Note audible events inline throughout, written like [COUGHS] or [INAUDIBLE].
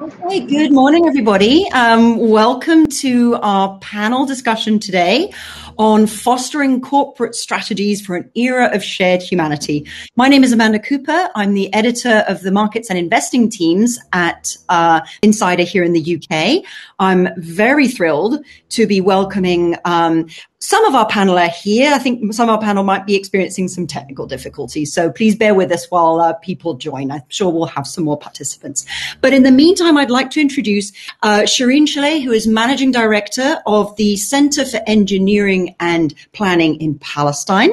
Okay, good morning, everybody. Um, welcome to our panel discussion today on fostering corporate strategies for an era of shared humanity. My name is Amanda Cooper. I'm the editor of the markets and investing teams at uh, Insider here in the UK. I'm very thrilled to be welcoming um, some of our panel are here. I think some of our panel might be experiencing some technical difficulties. So please bear with us while uh, people join. I'm sure we'll have some more participants. But in the meantime, I'd like to introduce uh, Shireen Shelleh, who is Managing Director of the Center for Engineering and Planning in Palestine.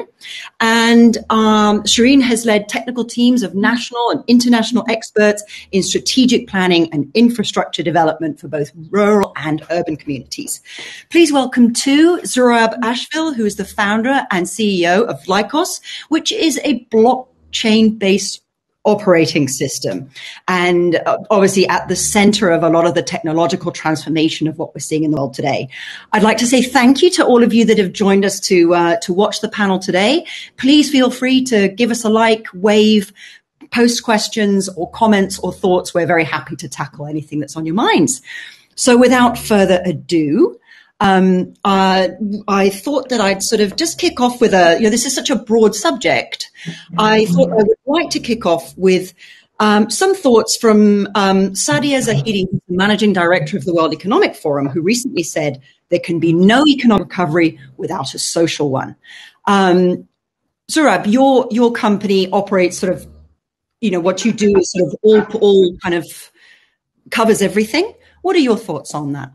And um, Shireen has led technical teams of national and international experts in strategic planning and infrastructure development for both rural and urban communities. Please welcome to Zurab Ashvil, who is the founder and CEO of L3COS, which is a blockchain based operating system and uh, obviously at the center of a lot of the technological transformation of what we're seeing in the world today. I'd like to say thank you to all of you that have joined us to uh, to watch the panel today. Please feel free to give us a like, wave, post questions or comments or thoughts. We're very happy to tackle anything that's on your minds. So without further ado, um, uh, I thought that I'd sort of just kick off with a, you know, this is such a broad subject. I thought I would like to kick off with um, some thoughts from um, Saadia Zahidi, the managing director of the World Economic Forum, who recently said there can be no economic recovery without a social one. Um, Zurab, your your company operates sort of, you know, what you do is sort of all all kind of covers everything. What are your thoughts on that?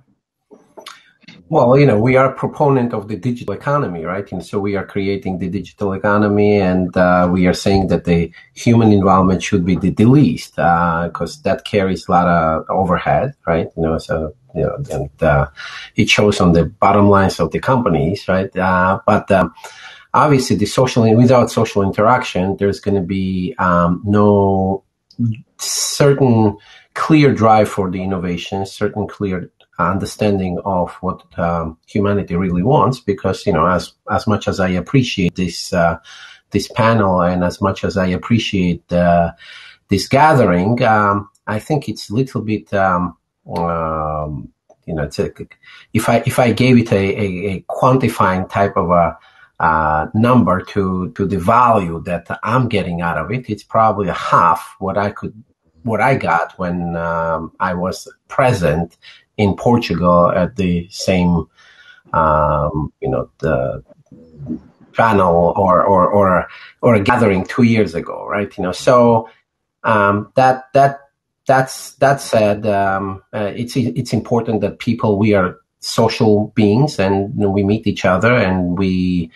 Well, you know, we are a proponent of the digital economy, right? And so we are creating the digital economy, and uh, we are saying that the human involvement should be the, the least because uh, that carries a lot of overhead, right? You know, so you know, and uh, it shows on the bottom lines of the companies, right? Uh, but um, obviously, the social without social interaction, there's going to be um, no certain clear drive for the innovation, certain clear understanding of what um, humanity really wants because you know as as much as i appreciate this uh, this panel and as much as i appreciate uh, this gathering um, i think it's a little bit um, um you know a, if i if i gave it a, a, a quantifying type of a uh, number to to the value that I'm getting out of it, it's probably half what I could what I got when um, I was present in Portugal at the same, um, you know, the panel or, or, or, or a gathering two years ago, right? You know, so um, that, that, that's, that said, um, uh, it's, it's important that people, we are social beings and we meet each other and we,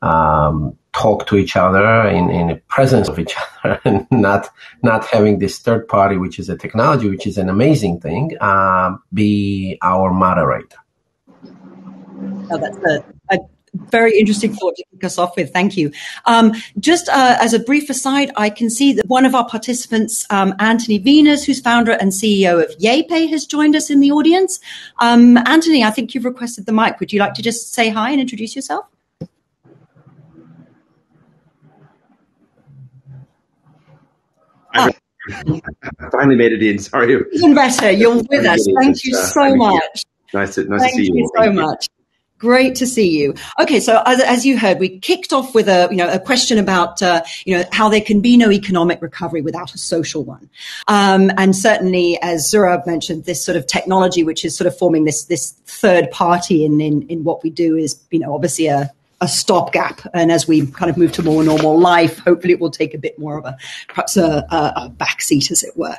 um, talk to each other in, in the presence of each [LAUGHS] other and not not having this third party which is a technology which is an amazing thing uh, be our moderator. Oh, that's a, a, very interesting thought to kick us off with. Thank you. Um, just uh, as a brief aside i can see that one of our participants um, anthony venus who's founder and ceo of YayPay has joined us in the audience. Um, anthony i think you've requested the mic. Would you like to just say hi and introduce yourself I [LAUGHS] finally made it in. Sorry. Even better. You're with us. Thank you so much. Nice to, nice Thank to see you. Thank you so much. Great to see you. Okay, so as, as, you heard, we kicked off with a you know a question about uh, you know how there can be no economic recovery without a social one, um, and certainly as Zurab mentioned, this sort of technology which is sort of forming this this third party in in, in what we do is you know obviously a a stopgap. And as we kind of move to more normal life, hopefully it will take a bit more of a, perhaps a, a, a backseat, as it were.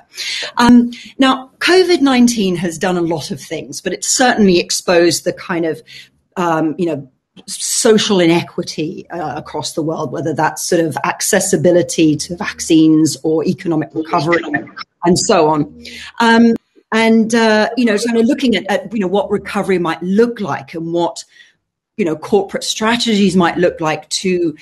Um, now, COVID 19 has done a lot of things, but it's certainly exposed the kind of, um, you know, social inequity uh, across the world, whether that's sort of accessibility to vaccines or economic recovery and so on. Um, and, uh, you know, of looking at, at, you know, what recovery might look like and what you know corporate strategies might look like to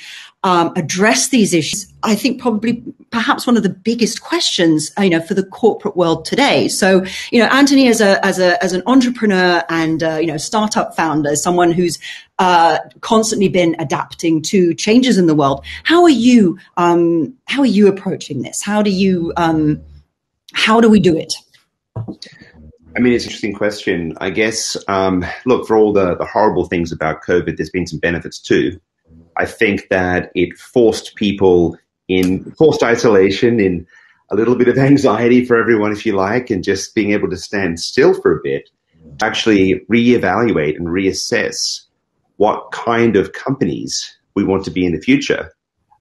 um, address these issues i think probably perhaps one of the biggest questions you know for the corporate world today. So you know anthony as a as a as an entrepreneur and uh, you know startup founder someone who's uh, constantly been adapting to changes in the world how are you um, how are you approaching this? How do you um, how do we do it I mean, it's an interesting question. I guess, um, look, for all the, the horrible things about COVID, there's been some benefits too. I think that it forced people in forced isolation, in a little bit of [LAUGHS] anxiety for everyone, if you like, and just being able to stand still for a bit, actually reevaluate and reassess what kind of companies we want to be in the future.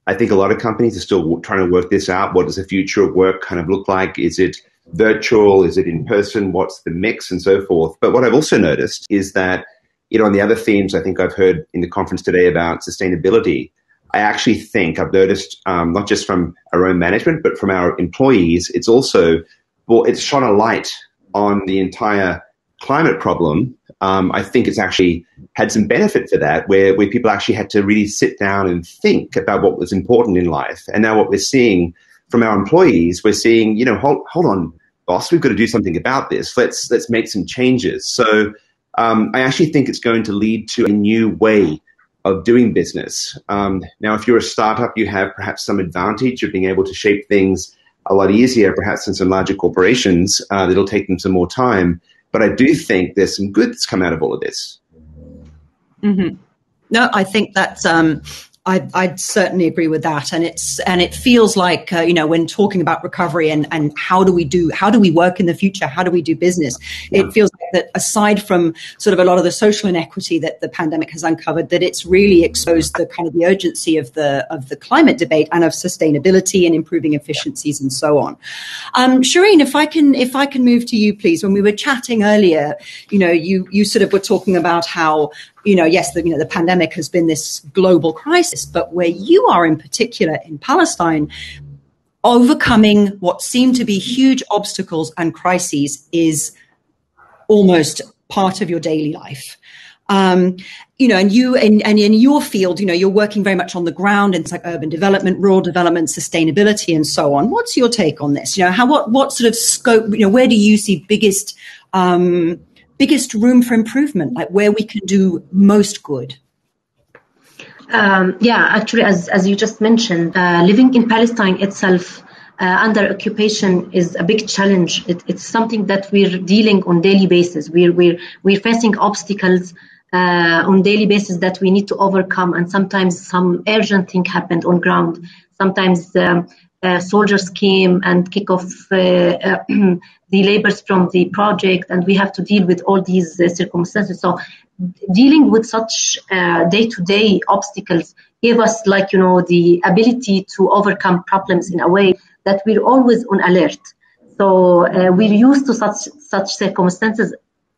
I think a lot of companies are still trying to work this out. What does the future of work kind of look like? Is it virtual? Is it in person? What's the mix and so forth? But what I've also noticed is that, you know, on the other themes I think I've heard in the conference today about sustainability, I actually think I've noticed um, not just from our own management, but from our employees, it's also, well, it's shone a light on the entire climate problem. Um, I think it's actually had some benefit for that, where, where people actually had to really sit down and think about what was important in life. And now what we're seeing from our employees, we're seeing, you know, hold, hold on, boss, we've got to do something about this. Let's let's make some changes. So um, I actually think it's going to lead to a new way of doing business. Um, now, if you're a startup, you have perhaps some advantage of being able to shape things a lot easier, perhaps than some larger corporations. Uh, it'll take them some more time. But I do think there's some good that's come out of all of this. Mm-hmm. No, I think that's um, I, I'd certainly agree with that, and it's and it feels like uh, you know when talking about recovery and and how do we do how do we work in the future, how do we do business? Yeah. It feels that aside from sort of a lot of the social inequity that the pandemic has uncovered, that it's really exposed the kind of the urgency of the of the climate debate and of sustainability and improving efficiencies and so on. Um, Shireen, if I can if I can move to you, please. When we were chatting earlier, you know, you you sort of were talking about how you know, yes, the, you know, the pandemic has been this global crisis, but where you are in particular in Palestine, overcoming what seem to be huge obstacles and crises is almost part of your daily life. Um, you know, and you and, and in your field, you know, you're working very much on the ground in like urban development, rural development, sustainability, and so on. What's your take on this? You know, how what what sort of scope? You know, where do you see biggest um, biggest room for improvement, like where we can do most good? Um, yeah, actually, as, as you just mentioned, uh, living in Palestine itself uh, under occupation is a big challenge. It, it's something that we're dealing on daily basis. We're, we're, we're facing obstacles uh, on daily basis that we need to overcome. And sometimes some urgent thing happened on ground. Sometimes um, uh, soldiers came and kick off uh, uh [CLEARS THROAT] the labors from the project, and we have to deal with all these uh, circumstances. So, dealing with such day to day obstacles gave us, like, you know, the ability to overcome problems in a way that we're always on alert. So, we're used to such, such circumstances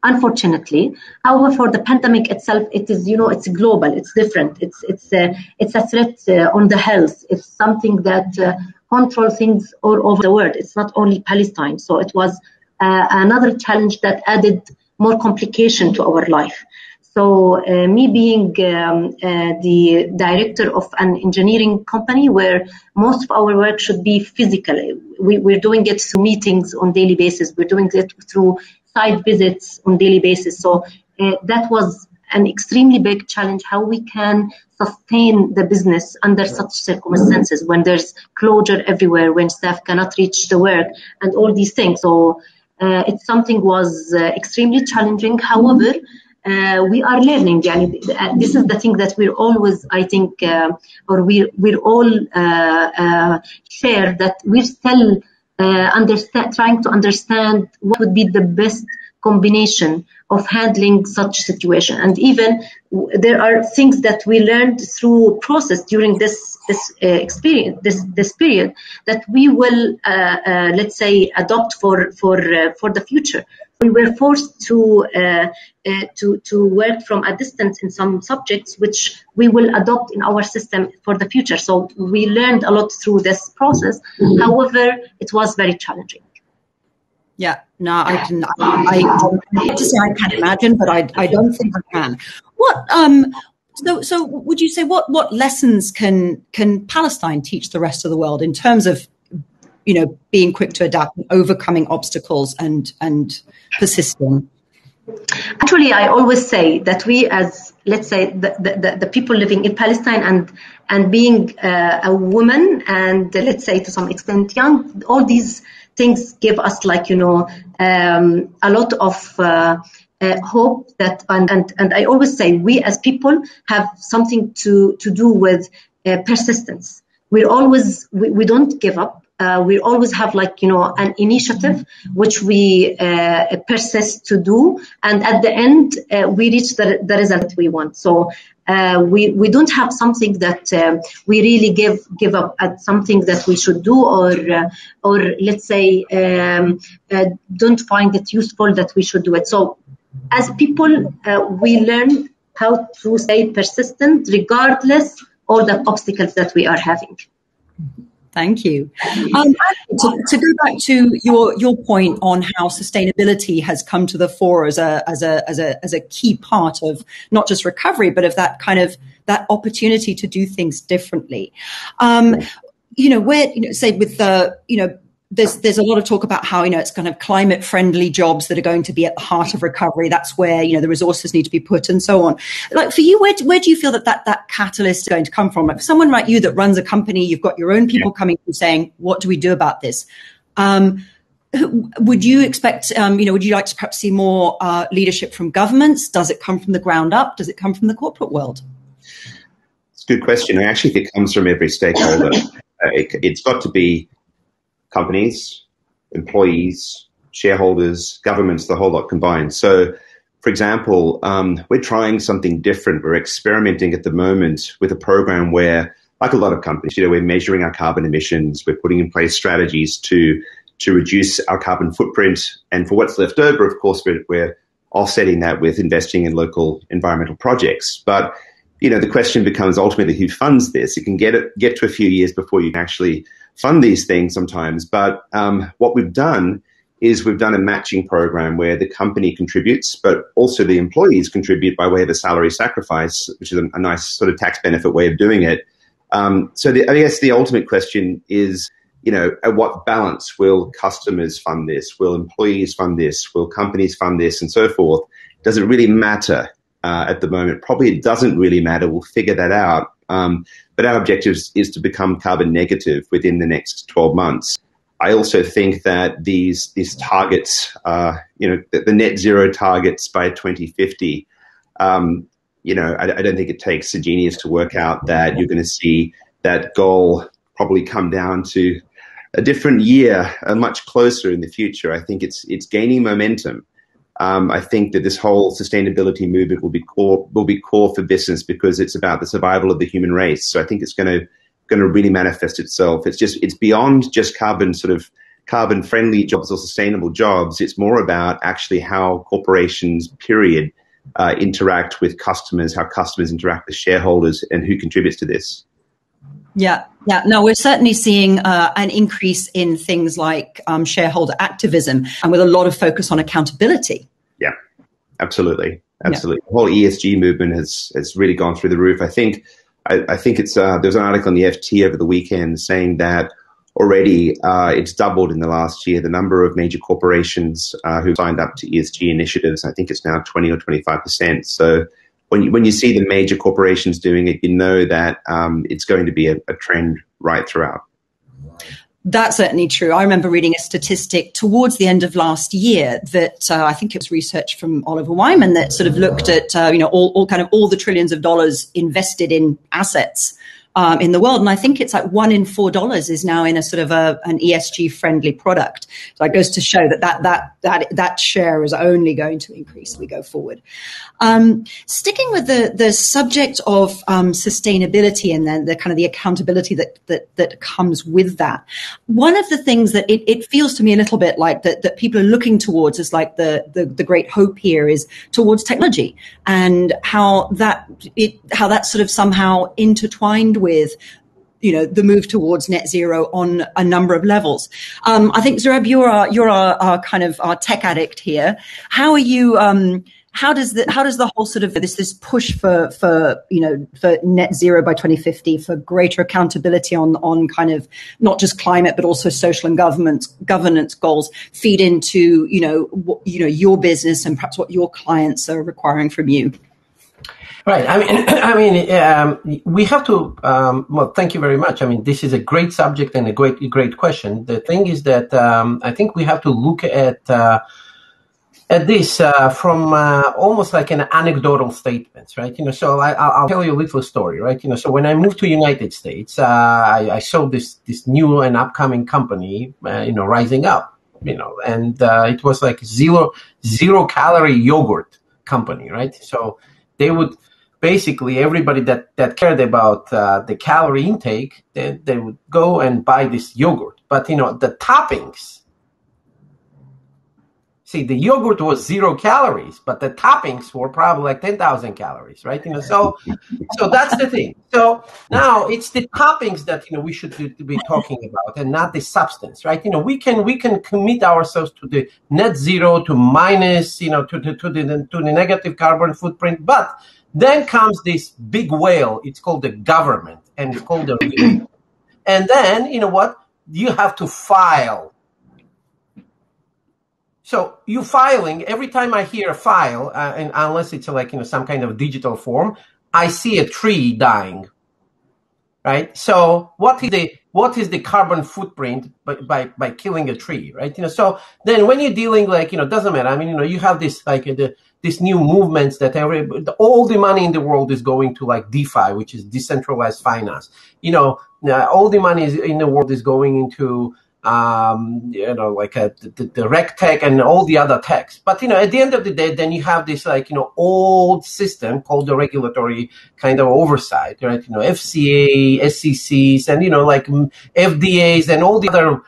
unfortunately however for the pandemic itself it is you know it's global it's different it's it's uh, it's a threat uh, on the health it's something that uh, control things all over the world. It's not only Palestine. So it was uh, another challenge that added more complication to our life. So uh, me being um, uh, the director of an engineering company where most of our work should be physical, we, we're doing it through meetings on daily basis. We're doing it through site visits on daily basis. So uh, that was an extremely big challenge how we can sustain the business under such circumstances when there's closure everywhere when staff cannot reach the work and all these things so uh, it's something was uh, extremely challenging however uh, we are learning yani, uh, this is the thing that we're always i think uh, or we we're all uh, share that we're still understand trying to understand what would be the best combination of handling such situation. And even there are things that we learned through process during this this uh, experience this this period that we will uh, uh, let's say adopt for for uh, for the future we were forced to uh, uh, to to work from a distance in some subjects which we will adopt in our system for the future so we learned a lot through this process mm-hmm. however it was very challenging yeah, no, I can. I, I, I to say I can imagine, but I, I don't think I can. What um, so so would you say what what lessons can can Palestine teach the rest of the world in terms of you know being quick to adapt, and overcoming obstacles, and and persisting? Actually, I always say that we, as let's say the, the, the people living in Palestine and and being uh, a woman and uh, let's say to some extent young, all these things give us like you know um, a lot of uh, uh, hope that and, and and I always say we as people have something to to do with uh, persistence. we're always we, we don't give up. Uh, we always have like you know an initiative which we uh, persist to do, and at the end uh, we reach the, the result we want. So uh, we we don't have something that um, we really give give up at something that we should do, or uh, or let's say um, uh, don't find it useful that we should do it. So as people, we learn how to stay persistent regardless all the obstacles that we are having. Thank you. Um, to, to, go back to your your point on how sustainability has come to the fore as a as a as a as a key part of not just recovery, but of that kind of that opportunity to do things differently. Um, you know, where you know, say with the you know there's there's a lot of talk about how you know it's kind of climate friendly jobs that are going to be at the heart of recovery. That's where you know the resources need to be put and so on. Like for you, where where do you feel that that, that catalyst is going to come from? Like for someone like you that runs a company, you've got your own people yeah. coming and saying, "What do we do about this?" Um, would you expect, um, you know, would you like to perhaps see more uh, leadership from governments? Does it come from the ground up? Does it come from the corporate world? It's a good question. I actually think it comes from every stakeholder. [LAUGHS] uh, it, it's got to be companies, employees, shareholders, governments, the whole lot combined. So, for example, um, we're trying something different. We're experimenting at the moment with a program where, like a lot of companies, you know, we're measuring our carbon emissions. We're putting in place strategies to to reduce our carbon footprint. And for what's left over, of course, we're, we're offsetting that with investing in local environmental projects. But you know, the question becomes ultimately who funds this. You can get it get to a few years before you can actually fund these things sometimes. But um, what we've done is we've done a matching program where the company contributes, but also the employees contribute by way of a salary sacrifice, which is a, a nice sort of tax benefit way of doing it. Um, so the, I guess the ultimate question is, you know, at what balance will customers fund this? Will employees fund this? Will companies fund this, and so forth? Does it really matter uh, at the moment? Probably it doesn't really matter. We'll figure that out. Um, but our objective is to become carbon negative within the next 12 months. I also think that these these targets, uh, you know, the, the, net zero targets by 2050, um, you know, I, I, don't think it takes a genius to work out that you're going to see that goal probably come down to a different year, a much closer in the future. I think it's it's gaining momentum um, I think that this whole sustainability movement will be core will be core for business because it's about the survival of the human race. So I think it's going to going to really manifest itself. It's just it's beyond just carbon sort of carbon friendly jobs or sustainable jobs. It's more about actually how corporations period uh, interact with customers, how customers interact with shareholders, and who contributes to this. Yeah, yeah. No, we're certainly seeing uh, an increase in things like um, shareholder activism and with a lot of focus on accountability. Yeah, absolutely, absolutely. Yeah. The whole ESG movement has has really gone through the roof. I think I, I think it's uh, there's an article in the FT over the weekend saying that already uh, it's doubled in the last year the number of major corporations uh, who signed up to ESG initiatives. I think it's now 20 or 25 percent. So when you, when you see the major corporations doing it, you know that um, it's going to be a, a trend right throughout. That's certainly true. I remember reading a statistic towards the end of last year that uh, I think it was research from Oliver Wyman that sort of looked at uh, you know all, all, kind of all the trillions of dollars invested in assets um, in the world. And I think it's like one in four dollars is now in a sort of a, an ESG friendly product. So that goes to show that that, that, that, that share is only going to increase as we go forward. Um, sticking with the, the subject of um, sustainability and then the kind of the accountability that, that, that comes with that. One of the things that it, it feels to me a little bit like that, that people are looking towards is like the, the, the great hope here is towards technology and how that, it, how that sort of somehow intertwined with you know the move towards net zero on a number of levels. Um, I think Zurab, you're our, you're our, our, kind of our tech addict here. How are you? Um, how does the how does the whole sort of this this push for for you know for net zero by 2050 for greater accountability on on kind of not just climate but also social and government governance goals feed into you know what, you know your business and perhaps what your clients are requiring from you? Right. I mean, [COUGHS] I mean, um, we have to. Um, well, thank you very much. I mean, this is a great subject and a great, great question. The thing is that um, I think we have to look at uh, at this uh, from uh, almost like an anecdotal statement, right? You know, so I, will tell you a little story, right? You know, so when I moved to United States, uh, I, I, saw this this new and upcoming company, uh, you know, rising up, you know, and uh, it was like zero zero calorie yogurt company, right? So they would basically everybody that, that cared about uh, the calorie intake, they, they would go and buy this yogurt. But you know, the toppings, see the yogurt was zero calories but the toppings were probably like 10,000 calories right? You know so so that's the thing. So now it's the toppings that you know we should be talking about and not the substance right? You know we can we can commit ourselves to the net zero to minus you know to, to, to the to the negative carbon footprint but then comes this big whale. It's called the government, and it's called the and then you know what? You have to file. So you filing every time I hear a file, uh, and unless it's like you know some kind of digital form, I see a tree dying. Right. So what is the what is the carbon footprint by, by, by killing a tree, right? You know, so then when you're dealing like, you know, doesn't matter. I mean, you know, you have this like the, this new movements that every, all the money in the world is going to like DeFi, which is decentralized finance. You know, uh, all the money in the world is going into um, you know, like a, the, the reg tech and all the other techs. But, you know, at the end of the day, then you have this like, you know, old system called the regulatory kind of oversight, right? You know, FCA, SECs, and, you know, like FDAs and all the other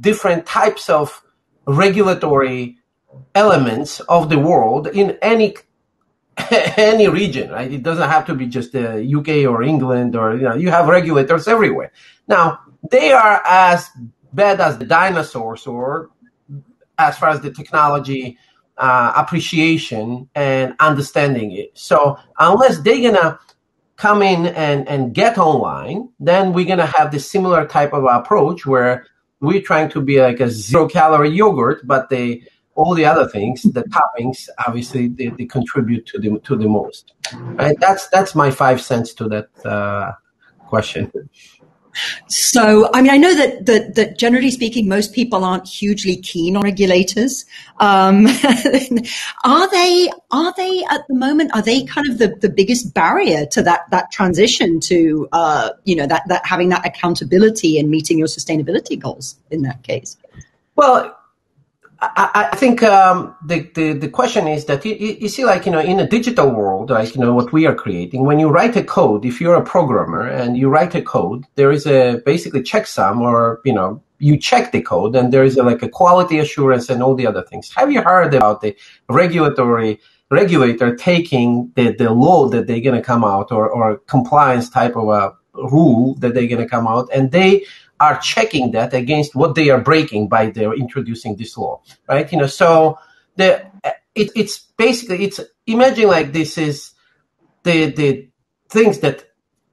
different types of regulatory elements of the world in any [LAUGHS] any region, right? It doesn't have to be just the UK or England or you know, you have regulators everywhere. Now, they are as bad as the dinosaurs or as far as the technology uh, appreciation and understanding it. So unless they're gonna come in and, and get online, then we're gonna have this similar type of approach where we're trying to be like a zero calorie yogurt, but they all the other things, the toppings, obviously they, they contribute to the to the most. Right? That's that's my five cents to that uh, question. So, I mean, I know that, that, that generally speaking, most people aren't hugely keen on regulators. Um, [LAUGHS] are they, are they at the moment, are they kind of the, the biggest barrier to that, that transition to, uh, you know, that, that having that accountability and meeting your sustainability goals in that case? Well, I, I think um, the, the, the question is that you, you, see, like you know, in a digital world, like you know, what we are creating. When you write a code, if you're a programmer and you write a code, there is a basically checksum, or you know, you check the code, and there is a, like a quality assurance and all the other things. Have you heard about the regulatory regulator taking the, the law that they're going to come out, or or compliance type of a rule that they're going to come out, and they are checking that against what they are breaking by their introducing this law, right? You know, so the it, it's basically it's imagine like this is the the things that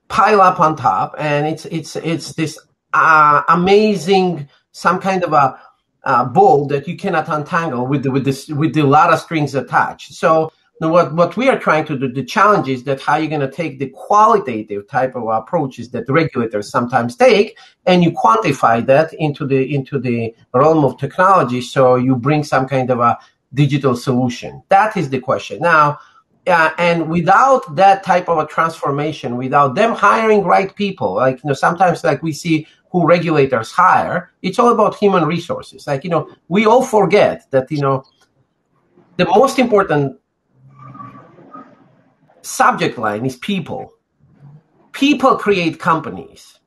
pile up on top, and it's it's it's this uh, amazing some kind of a uh, ball that you cannot untangle with the, with this with the lot of strings attached. So what, what we are trying to do, the challenge is that how you're going to take the qualitative type of approaches that regulators sometimes take, and you quantify that into the into the realm of technology, so you bring some kind of a digital solution. That is the question. Now, uh, and without that type of a transformation, without them hiring right people, like you know, sometimes like we see who regulators hire, it's all about human resources. Like you know, we all forget that you know the most important subject line is people. People create companies.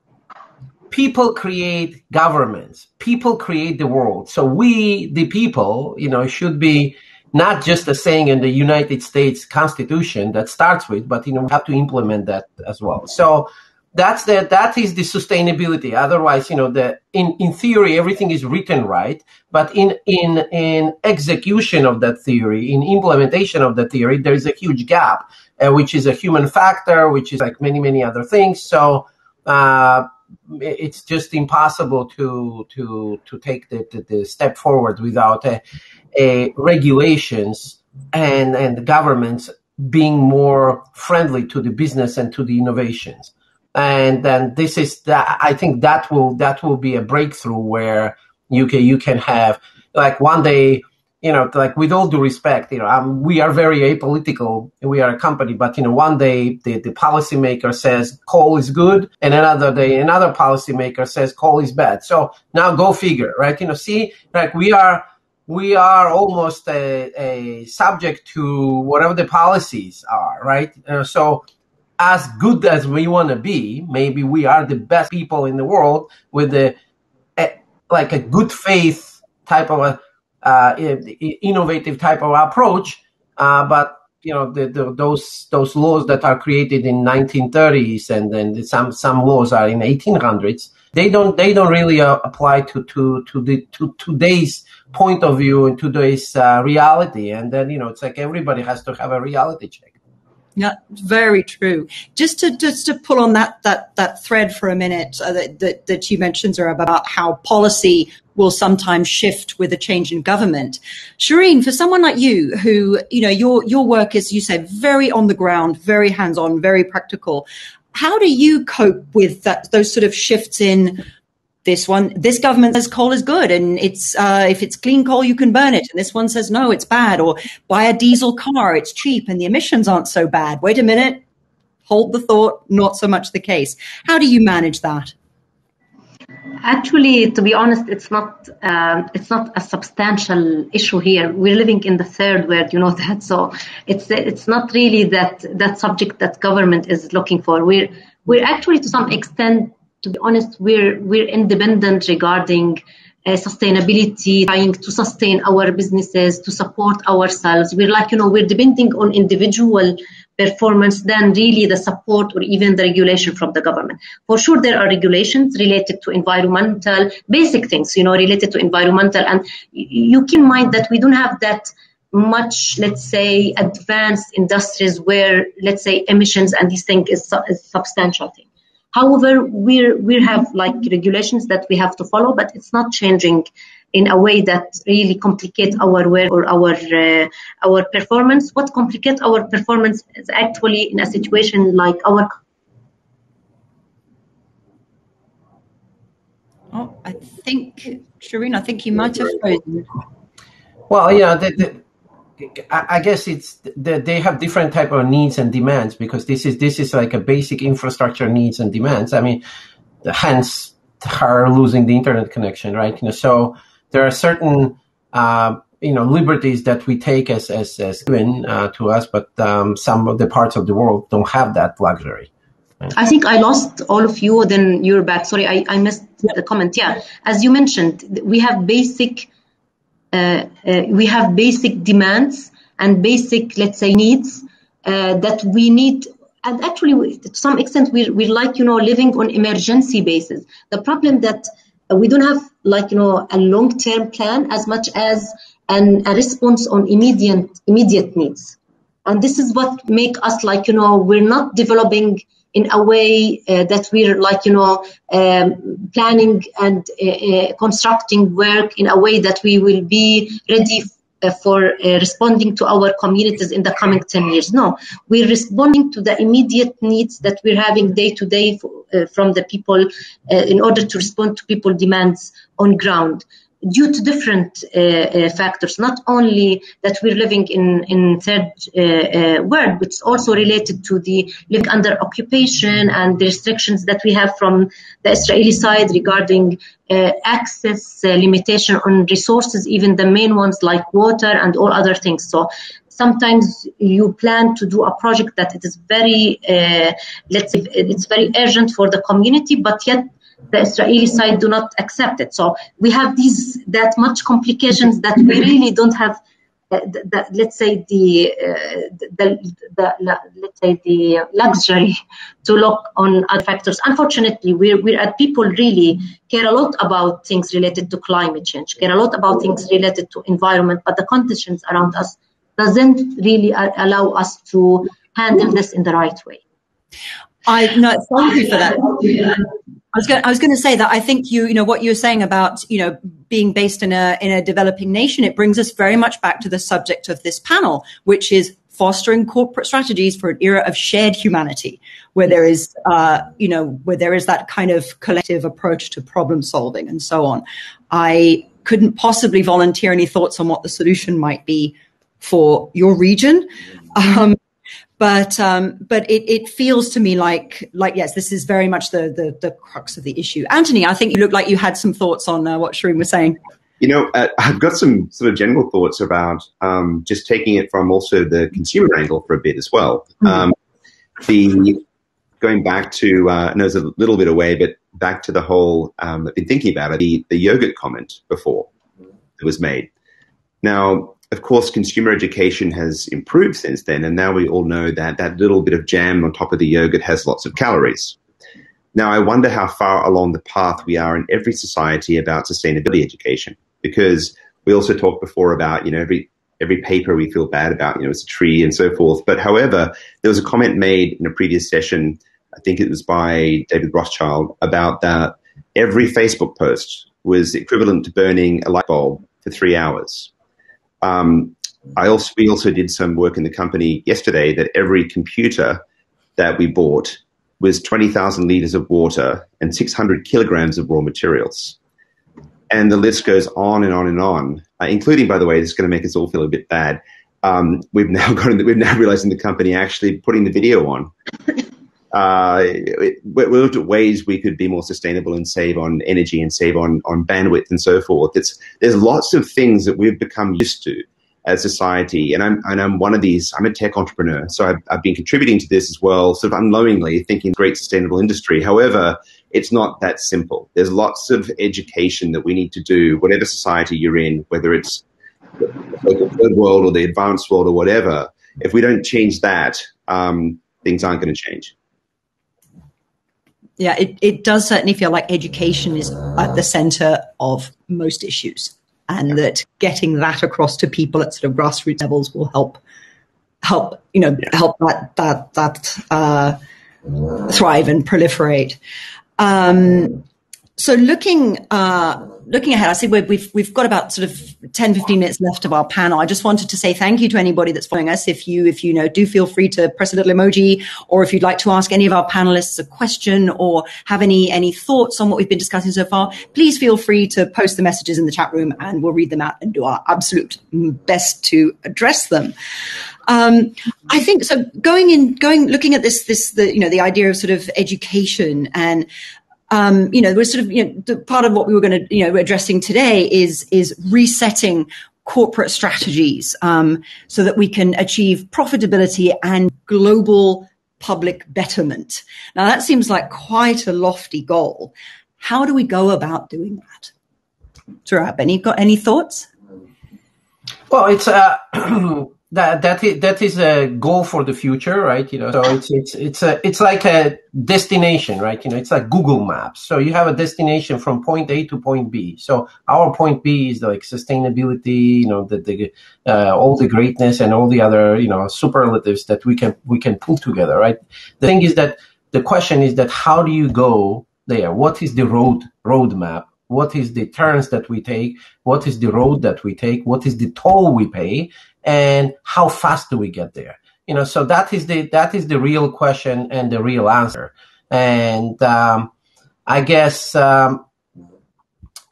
People create governments. People create the world. So we, the people, you know, should be not just a saying in the United States Constitution that starts with, but you know, we have to implement that as well. So that's the that is the sustainability. Otherwise, you know, the in, in theory everything is written right, but in in in execution of that theory, in implementation of that theory, there is a huge gap, uh, which is a human factor, which is like many many other things. So uh, it's just impossible to to to take the, the, the step forward without a, a regulations and and governments being more friendly to the business and to the innovations. And then this is that I think that will that will be a breakthrough where you can you can have like one day you know, like with all due respect, you know, um, we are very apolitical. We are a company, but you know, one day the, the policymaker says coal is good, and another day another policymaker says coal is bad. So now go figure, right? You know, see, like we are we are almost a, a subject to whatever the policies are, right? Uh, so as good as we want to be, maybe we are the best people in the world with the like a good faith type of a uh, innovative type of approach. Uh, but you know the, the, those those laws that are created in 1930s and then some some laws are in 1800s. They don't they don't really uh, apply to to to the to today's point of view and today's uh, reality. And then you know it's like everybody has to have a reality check. Yeah, very true. Just to just to pull on that that that thread for a minute uh, that, that, that you mentioned, Zara, about how policy will sometimes shift with a change in government. Shireen, for someone like you, who you know your your work is, you say, very on the ground, very hands on, very practical. How do you cope with that those sort of shifts in this one, this government says coal is good, and it's uh, if it's clean coal, you can burn it, and this one says no, it's bad. Or buy a diesel car, it's cheap, and the emissions aren't so bad. Wait a minute, hold the thought, not so much the case. How do you manage that? Actually, to be honest, it's not um, it's not a substantial issue here. We're living in the third world, you know [LAUGHS] that. So it's it's not really that that subject that government is looking for. We're we're actually to some extent to be honest, we're we're independent regarding uh, sustainability, trying to sustain our businesses, to support ourselves. We're like, you know, we're depending on individual performance than really the support or even the regulation from the government. For sure, there are regulations related to environmental, basic things, you know, related to environmental. And you keep in mind that we don't have that much, let's say, advanced industries where, let's say, emissions and these things is, is substantial thing. However, we we have like regulations that we have to follow, but it's not changing in a way that really complicates our work or our uh, our performance. What complicates our performance is actually in a situation like our. Oh, I think Shireen, I think you might have frozen. Well, yeah, the, the, I guess it's that they have different type of needs and demands because this is this is like a basic infrastructure needs and demands. I mean, hence her losing the internet connection, right? You know, so there are certain uh, you know liberties that we take as as, as given uh, to us, but um, some of the parts of the world don't have that luxury. I think I lost all of you. Then you're back. Sorry, I, I missed the comment. Yeah, as you mentioned, we have basic uh, uh, we have basic demands and basic, let's say, needs uh, that we need and actually to some extent we're, we're like you know living on emergency basis the problem that we don't have like you know a long term plan as much as an, a response on immediate immediate needs. And this is what make us like you know we're not developing in a way uh, that we're like you know um, planning and uh, uh, constructing work in a way that we will be ready uh, for uh, responding to our communities in the coming 10 years. No we're responding to the immediate needs that we're having day to day from the people in order to respond to people demands on ground due to different uh, uh, factors, not only that we're living in, in third uh, uh, world, but it's also related to the living under occupation and the restrictions that we have from the Israeli side regarding uh, access uh, limitation on resources, even the main ones like water and all other things. So sometimes you plan to do a project that it is very, let's say, it's very urgent for the community, but yet the Israeli side do not accept it. So we have these that much complications that we really don't have. Uh, the, the, let's say the, uh, the, the, let's say the luxury to look on other factors. Unfortunately, we're, we're at people really care a lot about things related to climate change, care a lot about things related to environment, but the conditions around us doesn't really allow us to handle this in the right way. I no, thank you for that. I was going. I was going to say that I think you, you know, what you were saying about, you know, being based in a in a developing nation, it brings us very much back to the subject of this panel, which is fostering corporate strategies for an era of shared humanity, where there is, uh, you know, where there is that kind of collective approach to problem solving and so on. I couldn't possibly volunteer any thoughts on what the solution might be for your region. Um, but um, but it, it feels to me like like yes, this is very much the, the, the crux of the issue. Anthony, I think you look like you had some thoughts on uh, what Shireen was saying. You know, uh, I've got some sort of general thoughts about um, just taking it from also the consumer angle for a bit as well. Mm-hmm. Um, the going back to uh, I know it's a little bit away, but back to the whole um, I've been thinking about it the the yogurt comment before it was made. Now of course, consumer education has improved since then, and now we all know that that little bit of jam on top of the yogurt has lots of calories. Now, I wonder how far along the path we are in every society about sustainability education, because we also talked before about, you know, every every paper we feel bad about, you know, it's a tree and so forth. But however, there was a comment made in a previous session, I think it was by David Rothschild, about that every Facebook post was equivalent to burning a light bulb for three hours. Um, I also we also did some work in the company yesterday that every computer that we bought was 20,000 liters of water and 600 kilograms of raw materials. And the list goes on and on and on, uh, including, by the way, this is going to make us all feel a bit bad. Um, we've now [LAUGHS] got we've now realized in the company actually putting the video on. Uh, we looked at ways we could be more sustainable and save on energy and save on, on bandwidth and so forth. It's, there's lots of things that we've become used to as society. And I'm, and I'm one of these, I'm a tech entrepreneur. So I've, I've been contributing to this as well, sort of unknowingly thinking great sustainable industry. However, it's not that simple. There's lots of education that we need to do, whatever society you're in, whether it's the third world or the advanced world or whatever. If we don't change that, um, things aren't going to change yeah, it, it does certainly feel like education is at the center of most issues, and that getting that across to people at sort of grassroots levels will help help you know yeah. help that that that uh, thrive and proliferate. Um, so looking uh, looking ahead, I see we've we've got about sort of 10, 15 minutes left of our panel. I just wanted to say thank you to anybody that's following us. If you if you know, do feel free to press a little emoji, or if you'd like to ask any of our panelists a question or have any any thoughts on what we've been discussing so far, please feel free to post the messages in the chat room, and we'll read them out and do our absolute best to address them. Um, I think so. Going in, going looking at this, this the you know the idea of sort of education and um, you know, we're sort of, you know, the, part of what we were going to, you know, addressing today is, is resetting corporate strategies um, so that we can achieve profitability and global public betterment. Now, that seems like quite a lofty goal. How do we go about doing that? Zurab, any got any thoughts? Well, it's uh, [CLEARS THROAT] that that is, a goal for the future, right? You know, so it's it's it's a it's like a destination, right? You know, it's like Google Maps. So you have a destination from point A to point B. So our point B is like sustainability, you know, the, the uh, all the greatness and all the other you know superlatives that we can we can pull together, right? The thing is that the question is that how do you go there? What is the road roadmap? What is the turns that we take? What is the road that we take? What is the toll we pay? and how fast do we get there? You know, so that is the that is the real question and the real answer. And um, I guess um,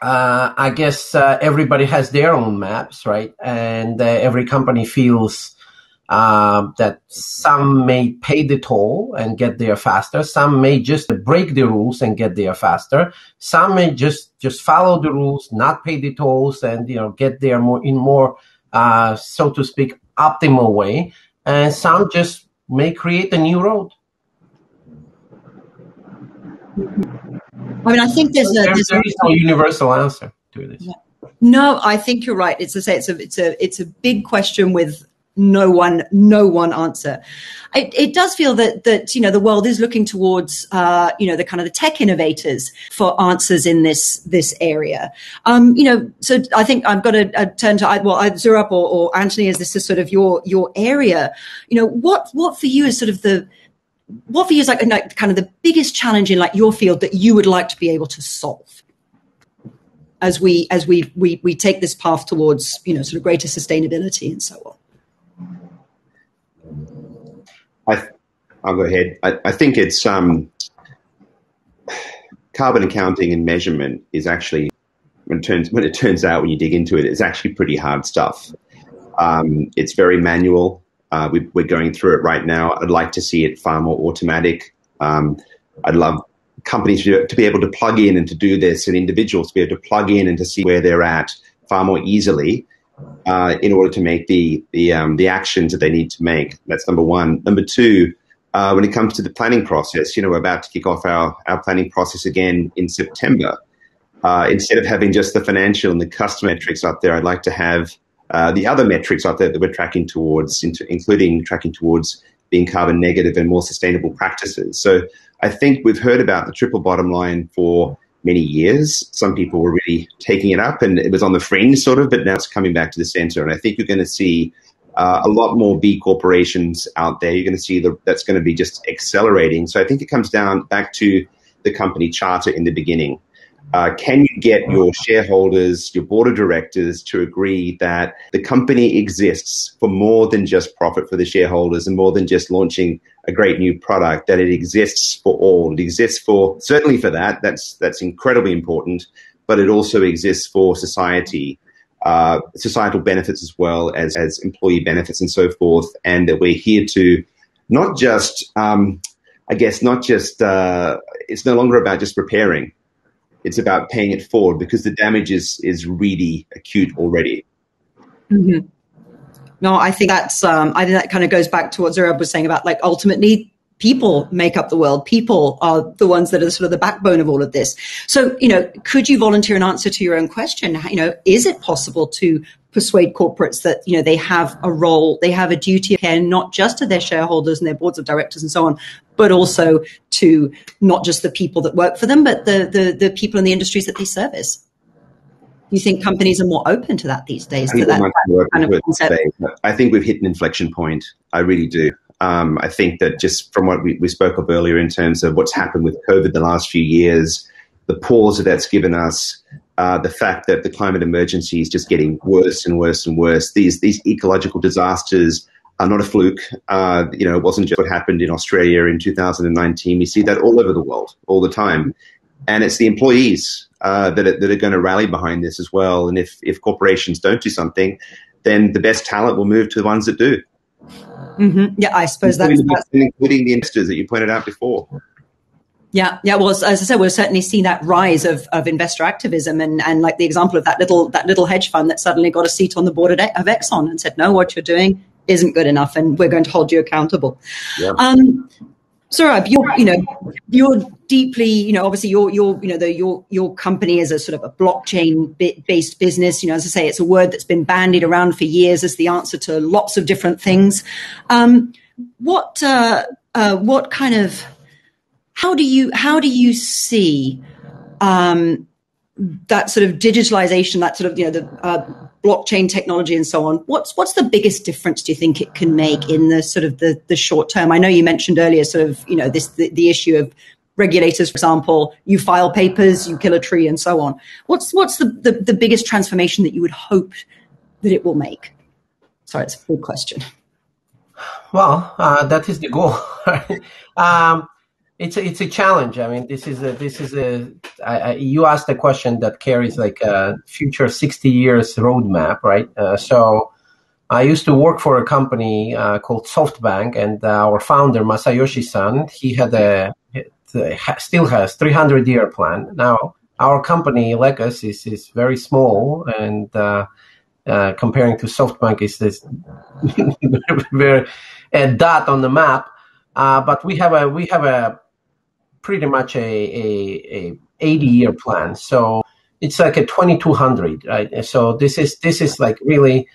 uh, I guess uh, everybody has their own maps, right? And uh, every company feels um, that some may pay the toll and get there faster. Some may just break the rules and get there faster. Some may just just follow the rules, not pay the tolls, and you know get there more in more uh, so to speak, optimal way, and some just may create a new road. I mean, I think there's a there's there is no universal answer to this. No, I think you're right. It's say it's a it's a it's a big question with no one no one answer. It, it, does feel that that you know the world is looking towards uh, you know the kind of the tech innovators for answers in this this area. Um, you know so i think i've got to turn to well Zurab or, or anthony as this is sort of your your area you know what what for you is sort of the what for you is like, like kind of the biggest challenge in like your field that you would like to be able to solve? As we as we we we take this path towards you know sort of greater sustainability and so on I, will go ahead. I, I think it's um, carbon accounting and measurement is actually when it turns when it turns out when you dig into it, it's actually pretty hard stuff. Um, it's very manual. Uh, we, are going through it right now. I'd like to see it far more automatic. Um, I'd love companies to, to, be able to plug in and to do this, and individuals to be able to plug in and to see where they're at far more easily uh, in order to make the the um, the actions that they need to make. That's number one. Number two, uh, when it comes to the planning process, you know, we're about to kick off our our planning process again in September. Uh, instead of having just the financial and the customer metrics up there, I'd like to have uh, the other metrics out there that we're tracking towards, including tracking towards being carbon negative and more sustainable practices. So I think we've heard about the triple bottom line for many years. Some people were really taking it up and it was on the fringe sort of, but now it's coming back to the center. And I think you're going to see uh, a lot more B corporations out there. You're going to see the, that's going to be just accelerating. So I think it comes down back to the company charter in the beginning. Uh, can you get your shareholders, your board of directors to agree that the company exists for more than just profit for the shareholders and more than just launching a great new product, that it exists for all? It exists for, certainly for that, that's, that's incredibly important, but it also exists for society. Uh, societal benefits as well as, as employee benefits and so forth, and that we're here to not just, um, I guess, not just, uh, it's no longer about just repairing it's about paying it forward because the damage is is really acute already. Mm-hmm. No, I think that's um, I think that kind of goes back to what Zurab was saying about like ultimately people make up the world. People are the ones that are sort of the backbone of all of this. So, you know, could you volunteer an answer to your own question? You know, is it possible to persuade corporates that you know they have a role, they have a duty of care, not just to their shareholders and their boards of directors and so on, but also to not just the people that work for them, but the the, the people in the industries that they service. You think companies are more open to that these days? I, that, that kind of I think we've hit an inflection point. I really do. Um, I think that just from what we, we spoke of earlier in terms of what's happened with COVID the last few years, the pause that that's given us, uh, the fact that the climate emergency is just getting worse and worse and worse. These these ecological disasters are not a fluke. Uh, you know, it wasn't just what happened in Australia in 2019. We see that all over the world, all the time, and it's the employees uh, that are, that are going to rally behind this as well. And if if corporations don't do something, then the best talent will move to the ones that do. Mm-hmm. Yeah, I suppose including, that's, that's including the investors that you pointed out before. Yeah, yeah. Well, as I said, we've certainly seen that rise of, of investor activism, and, and like the example of that little that little hedge fund that suddenly got a seat on the board of, of Exxon and said, "No, what you're doing isn't good enough, and we're going to hold you accountable." Yeah. Um, Zurab, you're you know you're deeply you know obviously your your you know the your your company is a sort of a blockchain based business. You know, as I say, it's a word that's been bandied around for years as the answer to lots of different things. Um, what uh, uh, what kind of how do you how do you see um, that sort of digitalization, that sort of you know the uh, blockchain technology and so on? What's what's the biggest difference do you think it can make in the sort of the the short term? I know you mentioned earlier, sort of you know this the, the issue of regulators, for example, you file papers, you kill a tree, and so on. What's what's the, the, the biggest transformation that you would hope that it will make? Sorry, it's a big question. Well, uh, that is the goal. [LAUGHS] um, it's a, it's a challenge. I mean, this is a this is a I, I, you asked a question that carries like a future sixty years roadmap, right? Uh, so. I used to work for a company uh, called SoftBank, and uh, our founder Masayoshi-san, he had a still has 300 year plan. Now our company L3COS is is very small, and uh, uh, comparing to SoftBank is this [LAUGHS] very a dot on the map. Uh, but we have a we have a pretty much a, a, a 80 year plan. So it's like a 2200, right? So this is this is like really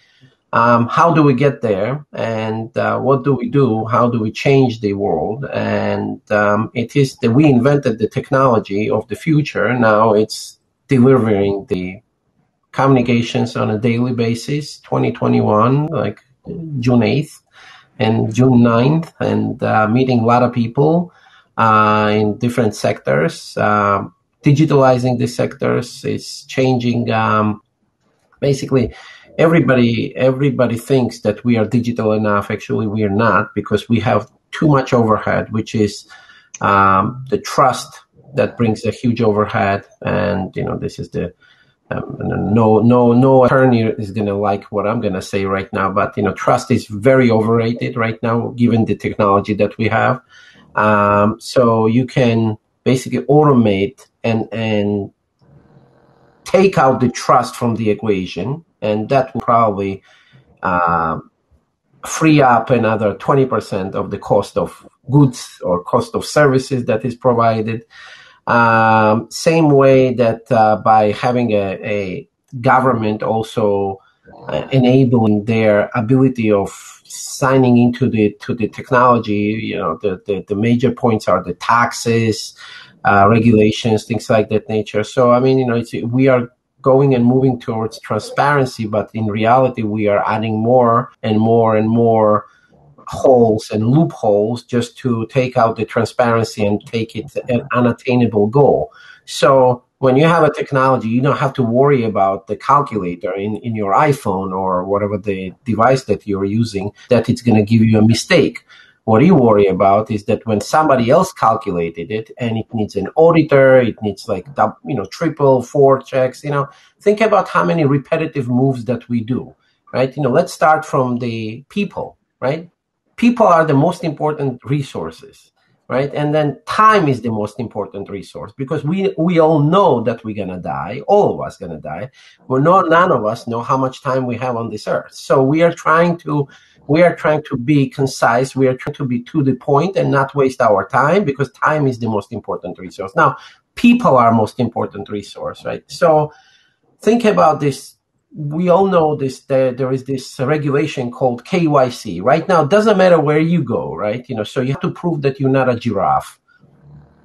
um, how do we get there and uh, what do we do? How do we change the world? And um, it is that we invented the technology of the future. Now it's delivering the communications on a daily basis. 2021, like June 8th and June 9th, and uh, meeting a lot of people uh, in different sectors. Um, digitalizing these sectors is changing. Um, basically, everybody everybody thinks that we are digital enough. Actually, we are not because we have too much overhead, which is um, the trust that brings a huge overhead. And you know, this is the um, no no no attorney is going to like what I'm going to say right now, but you know, trust is very overrated right now, given the technology that we have. Um, so you can basically automate and and take out the trust from the equation, and that will probably uh, free up another 20% of the cost of goods or cost of services that is provided. Um, same way that uh, by having a, a government also uh, enabling their ability of signing into the to the technology, you know, the, the, the major points are the taxes, uh, regulations, things like that nature. So, I mean, you know, we are going and moving towards transparency, but in reality, we are adding more and more and more holes and loopholes just to take out the transparency and take it an unattainable goal. So when you have a technology, you don't have to worry about the calculator in, in your iPhone or whatever the device that you're using, that it's going to give you a mistake. What you worry about is that when somebody else calculated it and it needs an auditor, it needs like, you know, triple, four checks, you know, think about how many repetitive moves that we do, right? You know, let's start from the people, right? People are the most important resources, right? And then time is the most important resource because we, we all know that we're going to die. All of us going to die. We're not, none of us know how much time we have on this earth. So we are trying to we are trying to be concise. We are trying to be to the point and not waste our time because time is the most important resource. Now, people are most important resource, right? So think about this. We all know this. There, there is this regulation called KYC. Right now, it doesn't matter where you go, right? You know, so you have to prove that you're not a giraffe,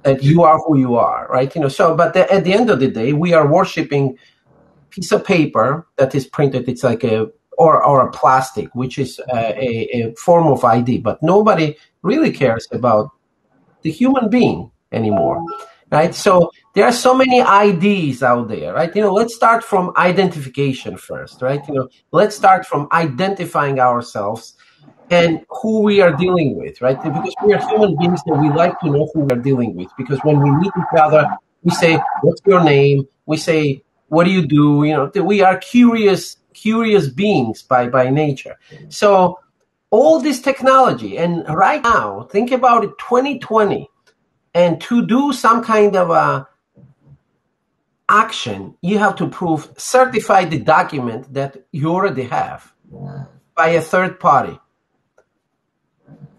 that you are who you are, right? You know, so but the, at the end of the day, we are worshiping piece of paper that is printed. It's like a or, or a plastic, which is a, a, form of ID. But nobody really cares about the human being anymore, right? So there are so many IDs out there, right? You know, let's start from identification first, right? You know, let's start from identifying ourselves and who we are dealing with, right? Because we are human beings and we like to know who we are dealing with. Because when we meet each other, we say, "What's your name?" We say, "What do you do?" You know, we are curious curious beings by, by nature. So all this technology, and right now, think about it 2020, and to do some kind of a action, you have to prove, certify the document that you already have by a third party.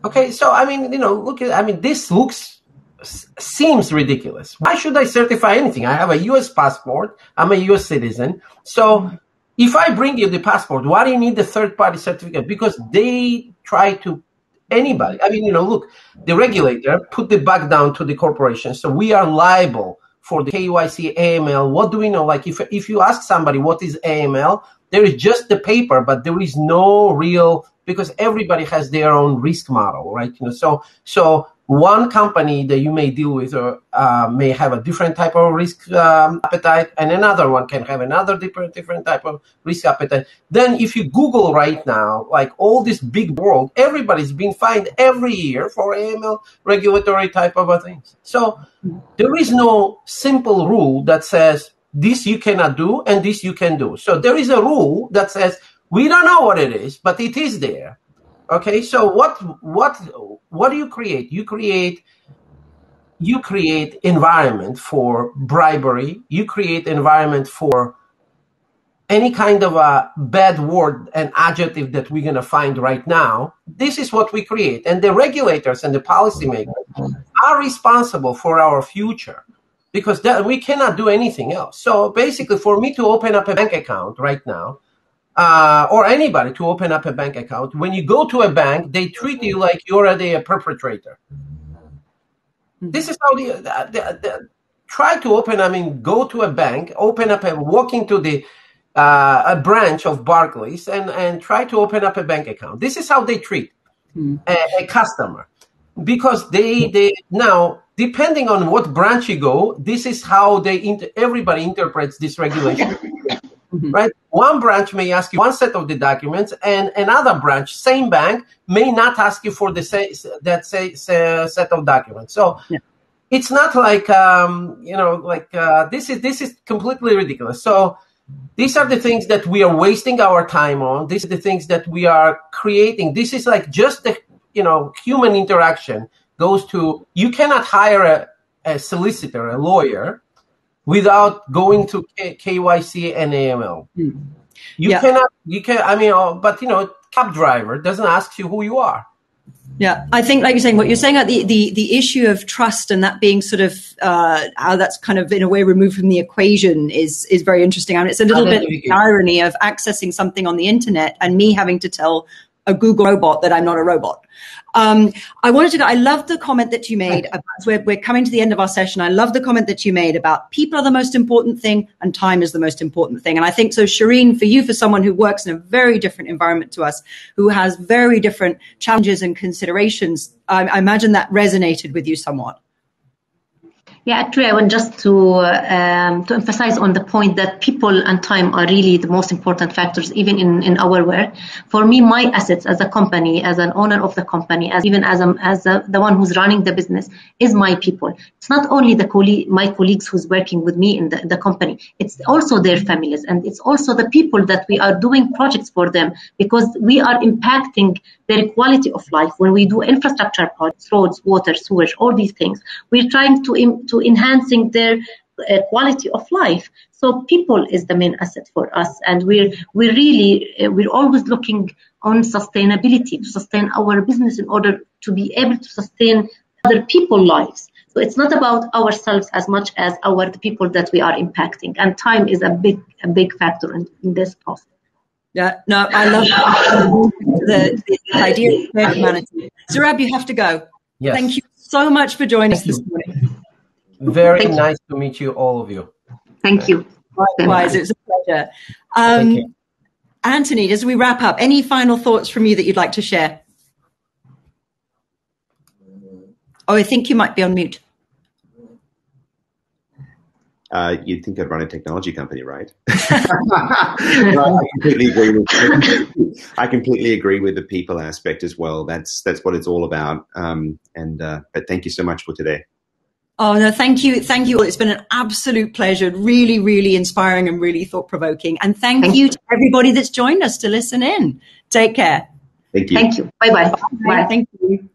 Okay, so I mean, you know, look at, I mean, this looks, seems ridiculous. Why should I certify anything? I have a US passport, I'm a US citizen. So if I bring you the passport, why do you need the third party certificate? Because they try to anybody. I mean, you know, look, the regulator put the back down to the corporation, so we are liable for the KYC AML. What do we know? Like, if if you ask somebody what is AML, there is just the paper, but there is no real because everybody has their own risk model, right? You know, so so one company that you may deal with uh, uh, may have a different type of risk um, appetite and another one can have another different different type of risk appetite. Then if you google right now like all this big world everybody's being fined every year for aml regulatory type of things so there is no simple rule that says this you cannot do and this you can do. So there is a rule that says we don't know what it is but it is there Okay, so what what what do you create? You create you create environment for bribery. You create environment for any kind of a bad word and adjective that we're going to find right now. This is what we create, and the regulators and the policymakers are responsible for our future because that, we cannot do anything else. So basically, for me to open up a bank account right now, uh, or anybody to open up a bank account. When you go to a bank, they treat you like you're already a perpetrator. This is how the, the, the, the, try to open. I mean, go to a bank, open up and walk into the uh, a branch of Barclays and and try to open up a bank account. This is how they treat mm. a, a, customer because they they now depending on what branch you go, this is how they inter- everybody interprets this regulation. [LAUGHS] mm-hmm. right? One branch may ask you one set of the documents, and another branch, same bank, may not ask you for the say, that say, say, set of documents. So yeah. it's not like um, you know, like uh, this is this is completely ridiculous. So these are the things that we are wasting our time on. These are the things that we are creating. This is like just the you know human interaction goes to. You cannot hire a, a solicitor, a lawyer without going to K- KYC and AML. Mm. You yeah. cannot, you can, I mean, uh, but you know, cab driver doesn't ask you who you are. Yeah, I think, like you're saying, what you're saying about the, the, the issue of trust and that being sort of uh, how that's kind of in a way removed from the equation is is very interesting. I mean, it's a little bit of the irony of accessing something on the internet and me having to tell a Google robot that I'm not a robot. Um, I wanted to go, I love the comment that you made about, we're, we're coming to the end of our session. I love the comment that you made about people are the most important thing and time is the most important thing. And I think so, Shireen, for you, for someone who works in a very different environment to us, who has very different challenges and considerations, I, I imagine that resonated with you somewhat. Yeah, actually, I want just to um, to emphasize on the point that people and time are really the most important factors, even in, in our work. For me, my assets as a company, as an owner of the company, as even as a, as a, the one who's running the business, is my people. It's not only the colleague, my colleagues who's working with me in the, the company. It's also their families, and it's also the people that we are doing projects for them because we are impacting their quality of life when we do infrastructure projects, roads, water, sewage, all these things. We're trying to to to enhancing their uh, quality of life. So people is the main asset for us, and we're we really uh, we're always looking on sustainability to sustain our business in order to be able to sustain other people's lives. So it's not about ourselves as much as our the people that we are impacting, and time is a big a big factor in, in this process. Yeah, no, I love the, the, idea of humanity. Zurab, you have to go. Yes. Thank you so much for joining Thank us this morning. Very Thank nice you. to meet you, all of you. Thank you. Likewise, it was a pleasure. Um, Anthony, as we wrap up, any final thoughts from you that you'd like to share? Oh, I think you might be on mute. Uh, you'd think I'd run a technology company, right? I [LAUGHS] completely agree with. I completely agree with the people aspect as well. That's that's what it's all about. Um, and uh, but thank you so much for today. Oh, no, thank you. Thank you. All. It's been an absolute pleasure. Really, really inspiring and really thought provoking. And thank, thank you to everybody that's joined us to listen in. Take care. Thank you. Thank you. Bye-bye. Bye. Thank you.